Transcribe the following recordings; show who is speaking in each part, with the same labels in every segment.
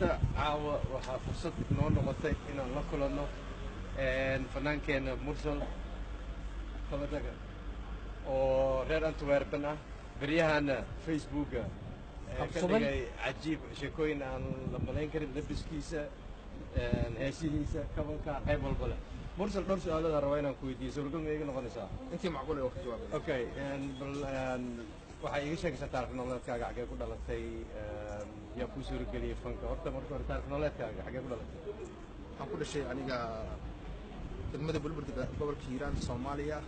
Speaker 1: horta caawa waxaa fursad noo noqotay inaan la kulanno fannaankeena mursal kabadaga oo reer antwerpen ah beryahana facebooka. Ka dhigay cajiib sheekooyin aan la malayn karin labiskiisa heesihiisa kabanka qayb walba leh. Mursal dhowr su'aaladaa rabaa inaan ku weydiiyo suuragal ma iga noqonaysaa?
Speaker 2: Intii macquul ee wax ka jawaabay
Speaker 1: okay bal waxaa iiga sheegaysaa taarikh nololeedkaaga xaggee ku dhalatay yaa kuu suurageliyey fanka. Horta marka hore taarikh nololeedkaaga xaggee ku dhalatay.
Speaker 2: Waxaan ku dhashay aniga degmada bulburdiga gobolka hiiraan soomaaliya.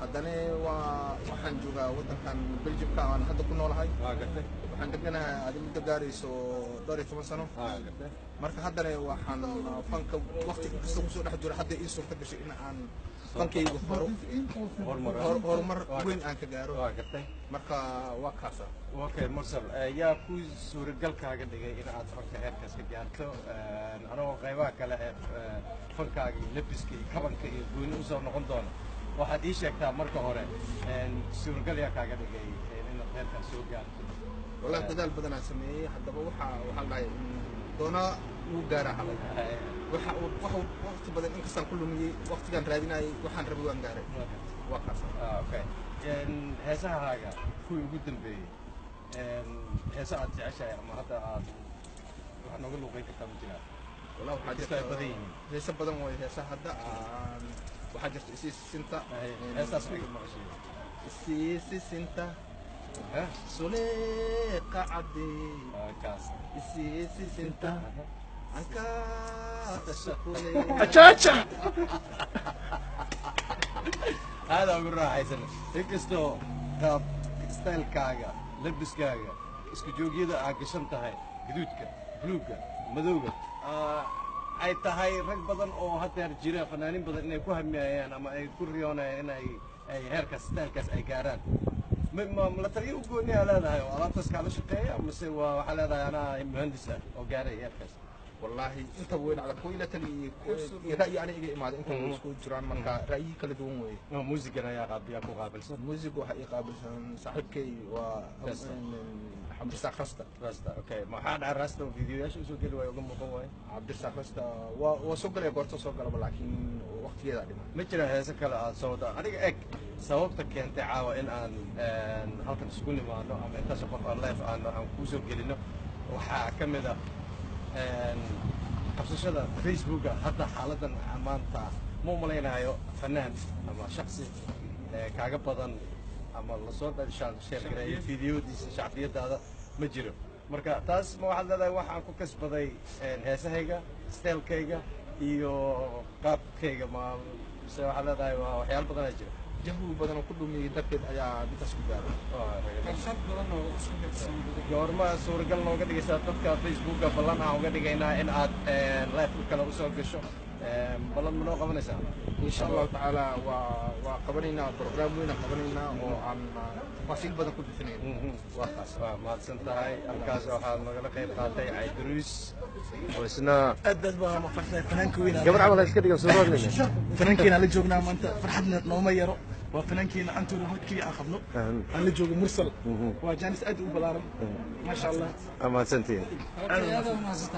Speaker 2: Haddana waa waxaan joogaa waddankan beljimka aan hadda ku noolahay.
Speaker 1: Waa gartay
Speaker 2: waxaan deganahay adi muddo gaarayso dhowr iyo toban sano marka haddana waxaan fanka waqti kasta ku soo dhex jiro hadda ii suurta gashay in aan fankayga horo
Speaker 1: horumar
Speaker 2: hor- horumar
Speaker 1: Waa
Speaker 2: weyn aan ka gaaro. Marka waa kaasa
Speaker 1: okay mursal eh, yaa ku suuragalkaaga dhigay in aad fanka heerkaas ka gaarto anagoo qaybaha kale ee eh, fankaaga iyo labiska iyo kabanka iyo gooni u soo noqon doono. Waxaad ii sheegtaa marka hore eh, suuragal yaa kaaga dhigay eh, inaad heerkaas soo gaarto
Speaker 2: wallahi dadaal badanaa sameeyey haddaba waxa waxaan dhahay doona wuu gaaraa halay. Waxa uu waxa waqti badan inkastaan ku lumiyey waqtigaan raadinayay waxaan rabay waan gaaray waa kaasa
Speaker 1: Ah, heesahaaga kuwii ugu dambeeyey en, heese aad jeceshahay ama hadda aad wax nooga luuqeyn kartaa ma jiraan
Speaker 2: wallahi waxaa
Speaker 1: Inkastoo ay
Speaker 2: jirta
Speaker 1: badan yihiin.
Speaker 2: heese badan way heesaha hadda aan waxaa suleeqa cadee
Speaker 1: Ah, kaas
Speaker 2: isiisisinta ankaata shaqule
Speaker 3: ajaaja
Speaker 1: aada ugu raaxaysan inkastoo qaab stylekaaga labiskaaga isku joogyada aad gashan tahay gaduudka buluugga madowga ah, ay tahay rag badan oo hadeer jira fanaanin badan inay ku hamiyayaan ama ay ku riyoonayaan in ay heerkaas stylekaas ay gaaraan ma- ma ma la taliyo u gooni aa leedahay oo alaabtaas kaala shaqeeya mase waa waxaa leedahay anaa muhandis ah oo gaaray heerkaas
Speaker 2: wallaahi inta weyn ada kuwa ila tali iyo ra'yi ana iga imaaday inta way isku jiraan marka ra'yi kala duwan weeye
Speaker 1: oo muusigan ayaa qaab- yaa ku qaabilsan
Speaker 2: music waxa ii qaabilsan saaxiibkay waa
Speaker 1: Rasta.
Speaker 2: cabdirasaaq rasta
Speaker 1: rasta okay maxaa dhaca rasta oo videoyaasha u soo geli waayo uga muuqan waayo
Speaker 2: cabdirasaaq rasta waa waa soo galaya goorta soo galaba laakiin waqtigeeda dhiman
Speaker 1: ma jira heese kale aad soo wadaan aniga eg sababta keentay caawa in aan qabsashada facebooka hadda xaaladan maanta ma u malaynayo fanaan ama shaksi kaaga badan ama la soo sheergareeyo fideodiisa shacbiyadaada ma jiro marka taas ma waxaad leedahay waxaan ku kasbaday heesahayga steelkayga iyo qaabkayga ma mise waxaad leedahay waxyaalo badanaa jira
Speaker 2: jahwi badan ku dhumiyey darteed ayaa midtaas ku gaaray
Speaker 3: qarshaad badan oo isku midsan
Speaker 1: goorma suuragal nooga dhigaysaa dadka facebooka ballan aan uga dhigaynaa in aad life kale u soo gasho
Speaker 2: بلد منو قبنيسا إن شاء الله تعالى و وقبنينا برنامجنا قبنينا وعن تفاصيل بدنا كل اثنين
Speaker 1: وخاص
Speaker 2: ما تسنت
Speaker 1: هاي الكاس وحال ما قال خير خالتي عيد دروس وسنا أدد
Speaker 3: بقى ما فرحنا فنانك وينا قبل
Speaker 1: عمل هاي سكتي قبل سنوات لنا فنانك
Speaker 3: وينا اللي جوقنا ما انت فرحتنا نو ما يرو وفنانك وينا انتو رو هكي اخر نو اللي جوق مرسل وجانس ادو بلارم ما شاء
Speaker 1: الله
Speaker 3: ما تسنتين هذا
Speaker 1: ما زلت